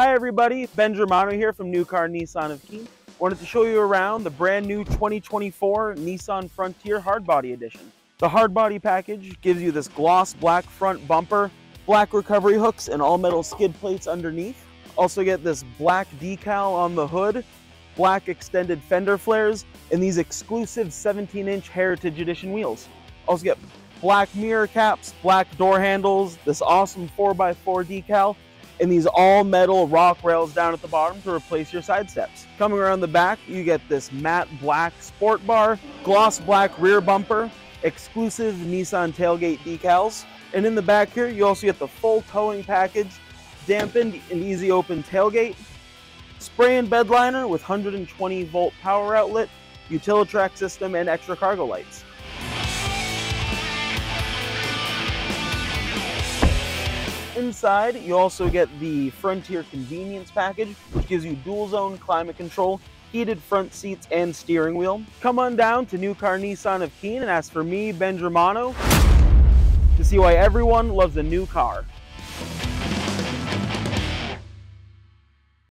Hi everybody, Ben Germano here from Nucar Nissan of Keene. Wanted to show you around the brand new 2024 Nissan Frontier Hardbody Edition. The hardbody package gives you this gloss black front bumper, black recovery hooks, and all metal skid plates underneath. Also get this black decal on the hood, black extended fender flares, and these exclusive 17-inch Heritage Edition wheels. Also get black mirror caps, black door handles, this awesome 4x4 decal, and these all metal rock rails down at the bottom to replace your side steps. Coming around the back, you get this matte black sport bar, gloss black rear bumper, exclusive Nissan tailgate decals, and in the back here, you also get the full towing package, dampened and easy open tailgate, spray and bed liner with 120 volt power outlet, Utilitrack system, and extra cargo lights. Inside, you also get the Frontier Convenience Package, which gives you dual zone climate control, heated front seats, and steering wheel. Come on down to Nucar Nissan of Keene and ask for me, Ben Germano, to see why everyone loves a new car.